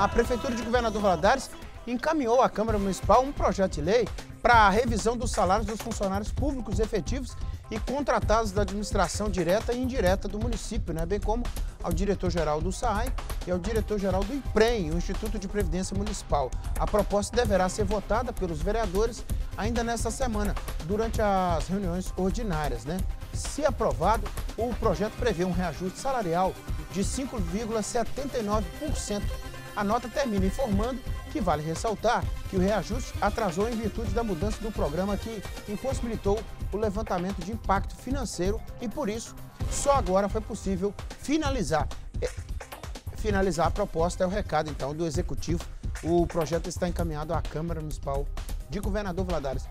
a Prefeitura de Governador Valadares encaminhou à Câmara Municipal um projeto de lei para a revisão dos salários dos funcionários públicos efetivos e contratados da administração direta e indireta do município, né? bem como ao diretor-geral do SAAI e ao diretor-geral do IPREM, o Instituto de Previdência Municipal. A proposta deverá ser votada pelos vereadores ainda nesta semana, durante as reuniões ordinárias. Né? Se aprovado, o projeto prevê um reajuste salarial de 5,79%. A nota termina informando que vale ressaltar que o reajuste atrasou em virtude da mudança do programa que impossibilitou o levantamento de impacto financeiro e, por isso, só agora foi possível finalizar. É, finalizar a proposta é o recado, então, do Executivo. O projeto está encaminhado à Câmara Municipal de Governador Valadares.